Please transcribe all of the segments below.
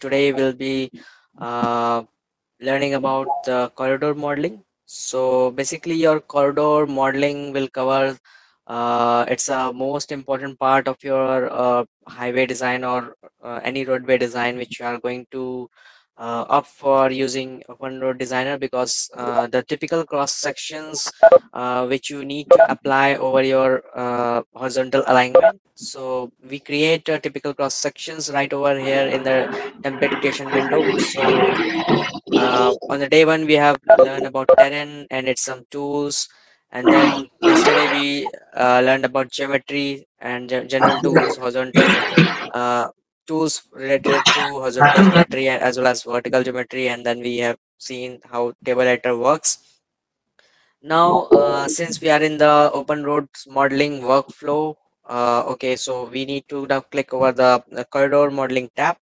Today we'll be uh, learning about the corridor modeling. So basically your corridor modeling will cover uh, it's a most important part of your uh, highway design or uh, any roadway design which you are going to uh, opt for using open road designer because uh, the typical cross sections uh, which you need to apply over your uh, horizontal alignment. So we create uh, typical cross sections right over here in the template creation window. So uh, on the day one we have learned about terrain and its some tools. And then yesterday we learned about geometry and general tools horizontal tools related to horizontal geometry as well as vertical geometry and then we have seen how table editor works. Now uh, since we are in the open roads modeling workflow uh, okay so we need to now click over the, the corridor modeling tab.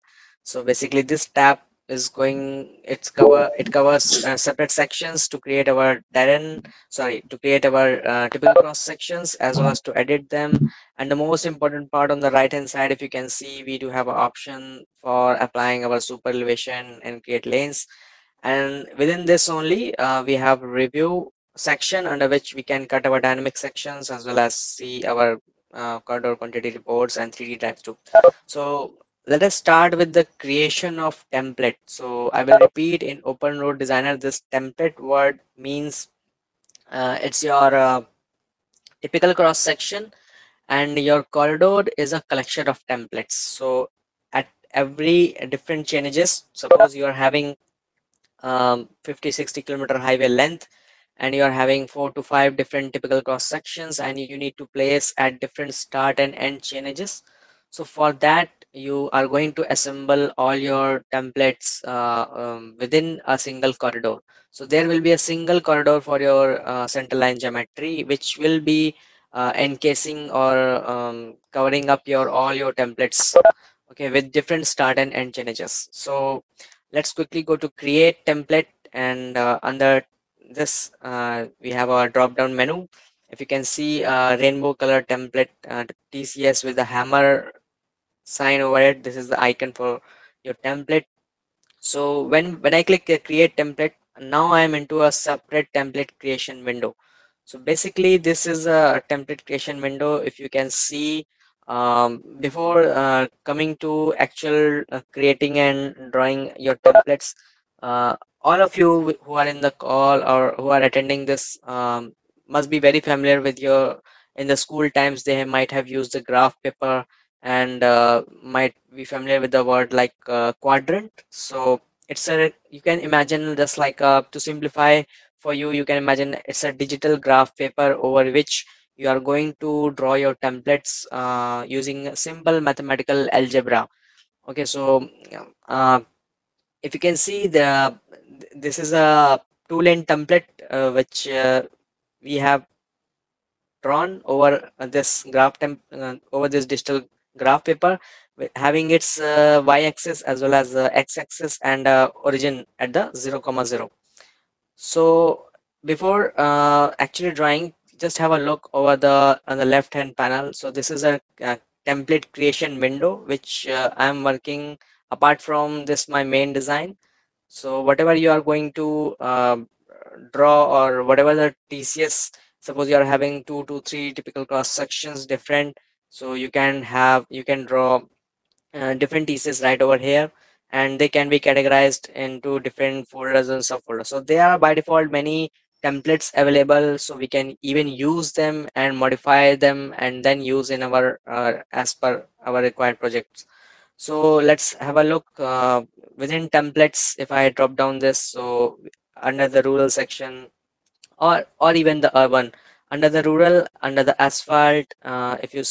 So basically this tab is going it's cover it covers uh, separate sections to create our terrain sorry to create our uh, typical cross sections as well as to edit them. And the most important part on the right hand side if you can see we do have an option for applying our super elevation and create lanes. And within this only uh, we have a review section under which we can cut our dynamic sections as well as see our uh, corridor quantity reports and 3d drives too so let us start with the creation of template. So i will repeat in open road designer this template word means uh, it's your uh, typical cross section and your corridor is a collection of templates. So at every different changes suppose you are having um, 50 60 kilometer highway length and you are having four to five different typical cross sections and you need to place at different start and end chainages. So for that you are going to assemble all your templates uh, um, within a single corridor. So there will be a single corridor for your uh, center line geometry which will be uh, encasing or um, covering up your all your templates okay with different start and end chainages. So let's quickly go to create template and uh, under this uh, we have our drop down menu. If you can see uh, rainbow color template tcs with the hammer sign over it. This is the icon for your template. So when when i click create template now i am into a separate template creation window. So basically this is a template creation window. If you can see um, before uh, coming to actual uh, creating and drawing your templates uh, all of you who are in the call or who are attending this um, must be very familiar with your in the school times they might have used the graph paper and uh, might be familiar with the word like uh, quadrant. So it's a you can imagine just like uh, to simplify for you you can imagine it's a digital graph paper over which you are going to draw your templates uh, using simple mathematical algebra. Okay so uh, if you can see the this is a two lane template uh, which uh, we have drawn over this graph temp over this digital graph paper having its uh, y-axis as well as the x-axis and uh, origin at the 0 comma 0 so before uh, actually drawing just have a look over the on the left hand panel. So this is a, a template creation window which uh, i'm working apart from this my main design. So whatever you are going to uh, draw or whatever the tcs suppose you are having two to three typical cross sections different so you can have you can draw uh, different pieces right over here and they can be categorized into different folders and subfolders. So there are by default many templates available so we can even use them and modify them and then use in our uh, as per our required projects. So let's have a look uh, within templates if i drop down this so under the rural section or or even the urban under the rural under the asphalt uh, if you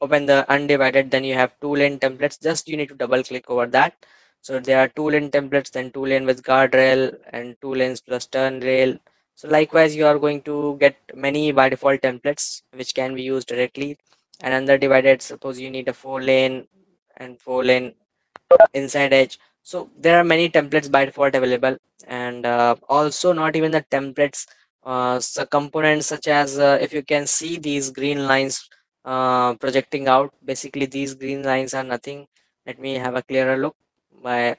open the undivided then you have two lane templates. Just you need to double click over that. So there are two lane templates then two lane with guardrail and two lanes plus turn rail. So likewise you are going to get many by default templates which can be used directly. And under divided suppose you need a four lane and four lane inside edge. So there are many templates by default available. And uh, also not even the templates so components such as uh, if you can see these green lines uh, projecting out basically these green lines are nothing. Let me have a clearer look by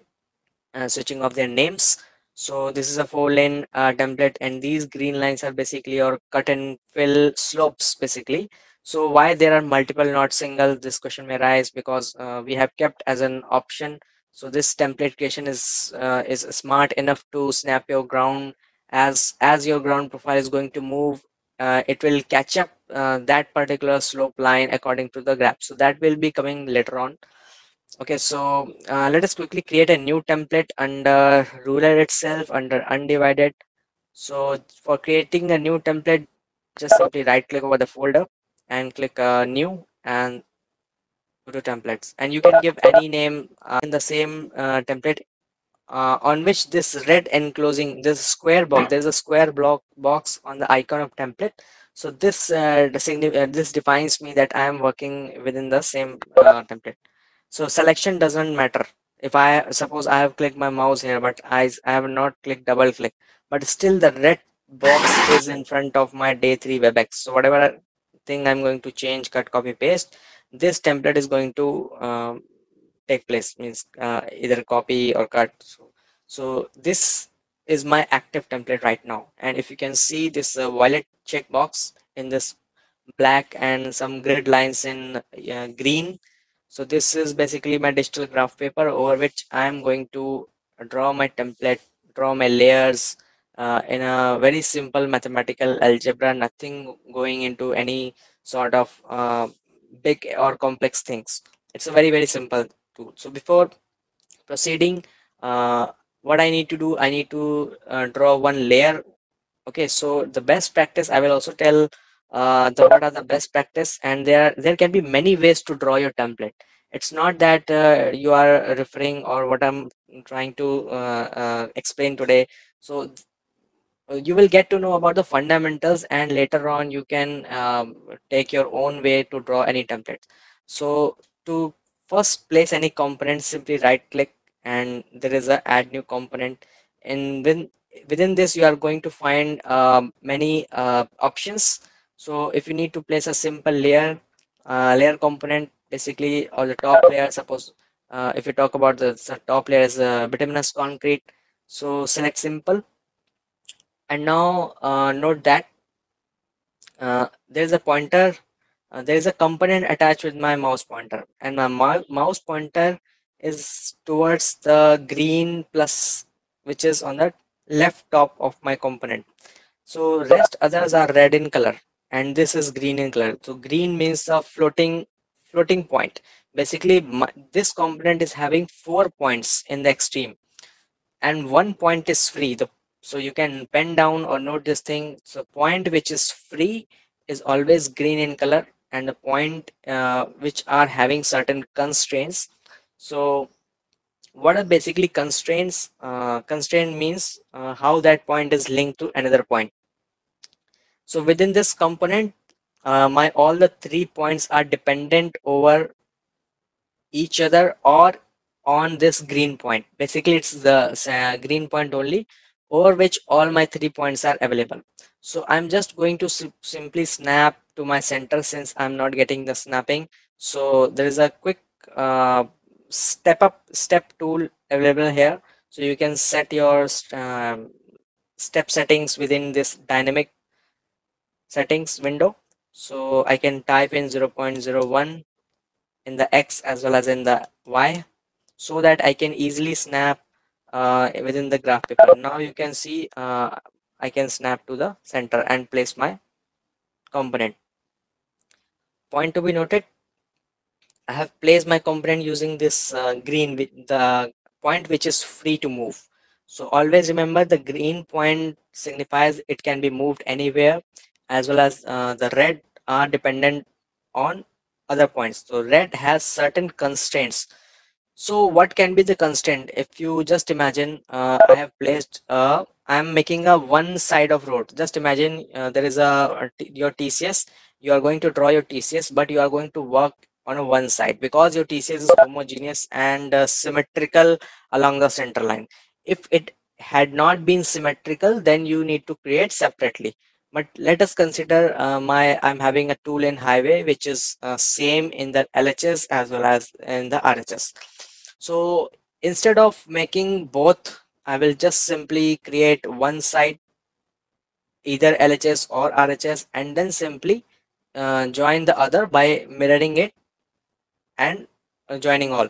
uh, switching off their names. So this is a four lane uh, template and these green lines are basically your cut and fill slopes basically. So why there are multiple not single this question may rise because uh, we have kept as an option. So this template creation is uh, is smart enough to snap your ground as as your ground profile is going to move uh, it will catch up uh, that particular slope line according to the graph. So that will be coming later on. Okay so uh, let us quickly create a new template under rural itself under undivided. So for creating a new template just simply right click over the folder and click uh, new and go to templates. And you can give any name uh, in the same uh, template uh, on which this red enclosing this square box there's a square block box on the icon of template. So this uh, uh, this defines me that i am working within the same uh, template. So selection doesn't matter. If i suppose i have clicked my mouse here but i, I have not clicked double click but still the red box is in front of my day 3 webex. So whatever thing i'm going to change cut copy paste this template is going to um, take place means uh, either copy or cut. So, so this is my active template right now. And if you can see this uh, violet checkbox in this black and some grid lines in uh, green. So this is basically my digital graph paper over which i am going to draw my template draw my layers uh, in a very simple mathematical algebra nothing going into any sort of uh, big or complex things. It's a very very simple so before proceeding uh, what i need to do i need to uh, draw one layer. Okay so the best practice i will also tell uh, the what are the best practice and there there can be many ways to draw your template. It's not that uh, you are referring or what i'm trying to uh, uh, explain today. So you will get to know about the fundamentals and later on you can um, take your own way to draw any template so to first place any component simply right click and there is a add new component. And then within this you are going to find um, many uh, options. So if you need to place a simple layer uh, layer component basically or the top layer suppose uh, if you talk about the, the top layer is a bituminous concrete. So select simple. And now uh, note that uh, there is a pointer uh, there is a component attached with my mouse pointer and my mouse pointer is towards the green plus which is on the left top of my component. So rest others are red in color and this is green in color. So green means a floating floating point. Basically my, this component is having four points in the extreme and one point is free. The so you can pen down or note this thing. So point which is free is always green in color and the point uh, which are having certain constraints. So what are basically constraints? Uh, constraint means uh, how that point is linked to another point. So within this component uh, my all the three points are dependent over each other or on this green point. Basically it's the uh, green point only over which all my three points are available. So I'm just going to simply snap to my center since I'm not getting the snapping. So there is a quick uh, step up step tool available here. So you can set your um, step settings within this dynamic settings window. So I can type in 0.01 in the X as well as in the Y so that I can easily snap uh, within the graph paper. Now you can see uh, I can snap to the center and place my component. Point to be noted, I have placed my component using this uh, green with the point which is free to move. So always remember the green point signifies it can be moved anywhere as well as uh, the red are dependent on other points. So red has certain constraints so what can be the constraint? If you just imagine, uh, I have placed, uh, I am making a one side of road. Just imagine uh, there is a your TCS. You are going to draw your TCS, but you are going to work on a one side because your TCS is homogeneous and uh, symmetrical along the center line. If it had not been symmetrical, then you need to create separately. But let us consider uh, my I'm having a two lane highway which is uh, same in the LHS as well as in the RHS. So instead of making both, I will just simply create one side either LHS or RHS and then simply uh, join the other by mirroring it and uh, joining all